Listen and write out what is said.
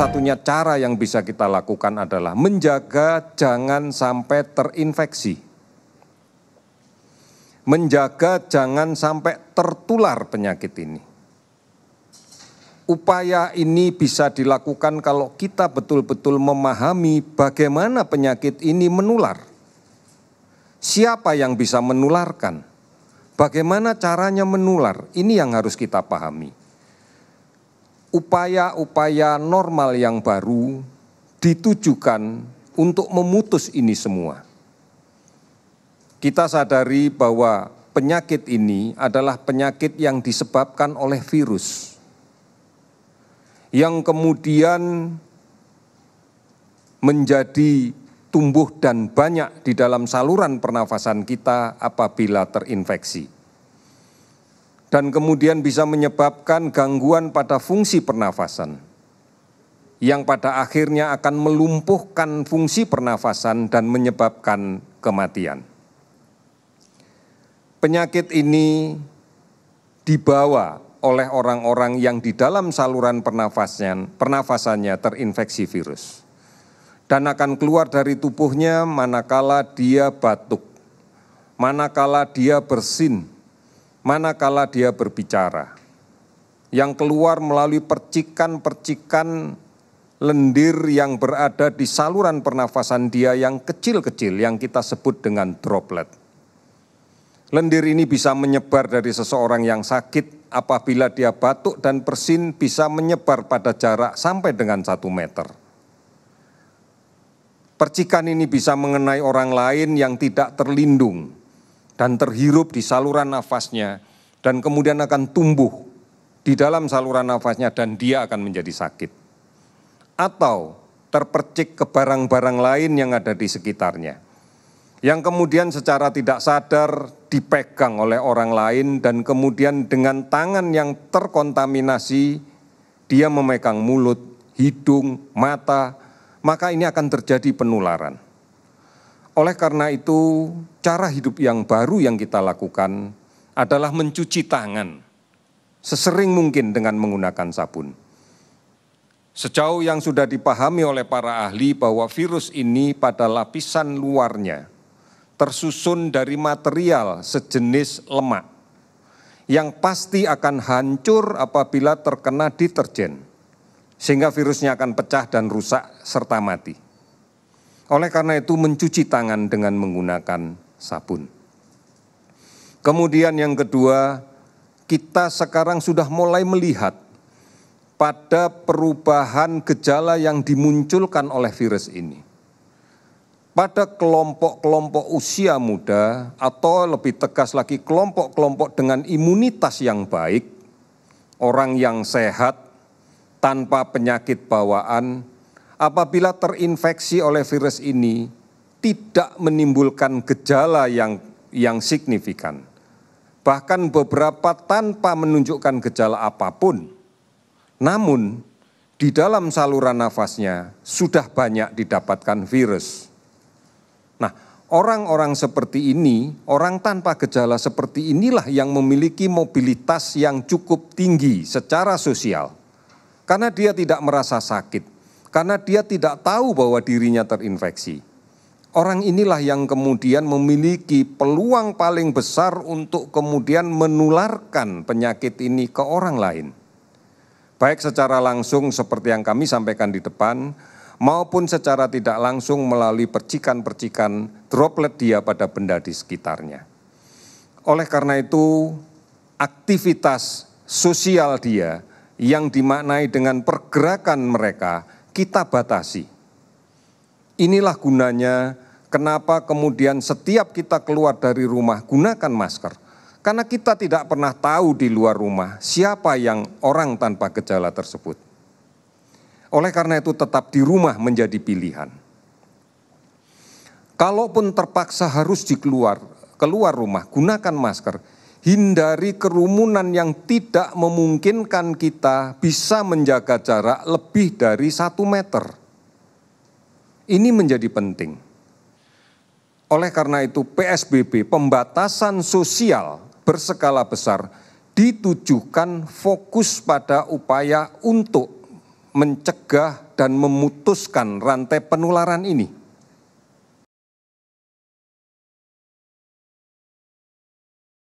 satu-satunya cara yang bisa kita lakukan adalah menjaga jangan sampai terinfeksi. Menjaga jangan sampai tertular penyakit ini. Upaya ini bisa dilakukan kalau kita betul-betul memahami bagaimana penyakit ini menular. Siapa yang bisa menularkan? Bagaimana caranya menular? Ini yang harus kita pahami upaya-upaya normal yang baru ditujukan untuk memutus ini semua. Kita sadari bahwa penyakit ini adalah penyakit yang disebabkan oleh virus, yang kemudian menjadi tumbuh dan banyak di dalam saluran pernafasan kita apabila terinfeksi dan kemudian bisa menyebabkan gangguan pada fungsi pernafasan yang pada akhirnya akan melumpuhkan fungsi pernafasan dan menyebabkan kematian. Penyakit ini dibawa oleh orang-orang yang di dalam saluran pernafasannya, pernafasannya terinfeksi virus dan akan keluar dari tubuhnya manakala dia batuk, manakala dia bersin, manakala dia berbicara, yang keluar melalui percikan-percikan lendir yang berada di saluran pernafasan dia yang kecil-kecil yang kita sebut dengan droplet. Lendir ini bisa menyebar dari seseorang yang sakit apabila dia batuk dan bersin bisa menyebar pada jarak sampai dengan satu meter. Percikan ini bisa mengenai orang lain yang tidak terlindung dan terhirup di saluran nafasnya dan kemudian akan tumbuh di dalam saluran nafasnya dan dia akan menjadi sakit. Atau terpercik ke barang-barang lain yang ada di sekitarnya. Yang kemudian secara tidak sadar dipegang oleh orang lain dan kemudian dengan tangan yang terkontaminasi dia memegang mulut, hidung, mata, maka ini akan terjadi penularan. Oleh karena itu, cara hidup yang baru yang kita lakukan adalah mencuci tangan sesering mungkin dengan menggunakan sabun. Sejauh yang sudah dipahami oleh para ahli bahwa virus ini pada lapisan luarnya tersusun dari material sejenis lemak yang pasti akan hancur apabila terkena deterjen, sehingga virusnya akan pecah dan rusak serta mati. Oleh karena itu mencuci tangan dengan menggunakan sabun. Kemudian yang kedua, kita sekarang sudah mulai melihat pada perubahan gejala yang dimunculkan oleh virus ini. Pada kelompok-kelompok usia muda atau lebih tegas lagi kelompok-kelompok dengan imunitas yang baik, orang yang sehat tanpa penyakit bawaan, apabila terinfeksi oleh virus ini tidak menimbulkan gejala yang yang signifikan. Bahkan beberapa tanpa menunjukkan gejala apa pun. Namun di dalam saluran nafasnya sudah banyak didapatkan virus. Nah, orang-orang seperti ini, orang tanpa gejala seperti inilah yang memiliki mobilitas yang cukup tinggi secara sosial. Karena dia tidak merasa sakit, karena dia tidak tahu bahwa dirinya terinfeksi. Orang inilah yang kemudian memiliki peluang paling besar untuk kemudian menularkan penyakit ini ke orang lain. Baik secara langsung seperti yang kami sampaikan di depan, maupun secara tidak langsung melalui percikan-percikan droplet dia pada benda di sekitarnya. Oleh karena itu, aktivitas sosial dia yang dimaknai dengan pergerakan mereka kita batasi. Inilah gunanya kenapa kemudian setiap kita keluar dari rumah gunakan masker. Karena kita tidak pernah tahu di luar rumah siapa yang orang tanpa gejala tersebut. Oleh karena itu tetap di rumah menjadi pilihan. Kalaupun terpaksa harus dikeluar keluar rumah, gunakan masker hindari kerumunan yang tidak memungkinkan kita bisa menjaga jarak lebih dari satu meter. Ini menjadi penting. Oleh karena itu, PSBB, pembatasan sosial berskala besar, ditujukan fokus pada upaya untuk mencegah dan memutuskan rantai penularan ini